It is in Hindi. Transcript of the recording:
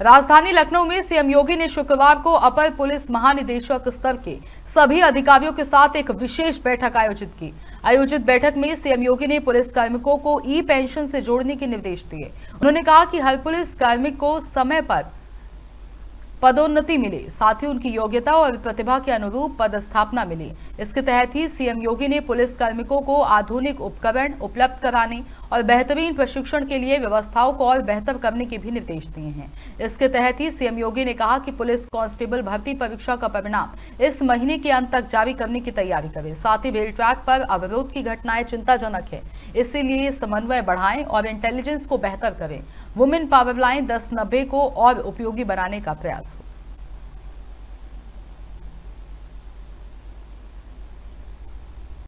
राजधानी लखनऊ में सीएम योगी ने शुक्रवार को अपर पुलिस महानिदेशक स्तर के सभी अधिकारियों के साथ एक विशेष बैठक आयोजित की। आयोजित बैठक में सीएम योगी ने पुलिस कार्मिकों को ई पेंशन से जोड़ने के निर्देश दिए। उन्होंने कहा कि हर पुलिस कार्मिक को समय पर पदोन्नति मिली। साथ ही उनकी योग्यता और प्रतिभा के अनुरूप पद स्थापना मिली। इसके तहत ही सीएम योगी ने पुलिस कार्मिकों को आधुनिक उपकरण उपलब्ध कराने और बेहतरीन प्रशिक्षण के लिए व्यवस्थाओं को और बेहतर करने के भी निर्देश दिए हैं। इसके तहत ही सीएम योगी ने कहा कि पुलिस कांस्टेबल भर्ती परीक्षा का परिणाम इस महीने के अंत तक जारी करने की तैयारी करे। साथ ही रेल ट्रैक पर अवरोध की घटनाएँ चिंताजनक है। इसीलिए समन्वय बढ़ाएँ और इंटेलिजेंस को बेहतर करें। वुमेन पावर लाइन दस नब्बे को और उपयोगी बनाने का प्रयास।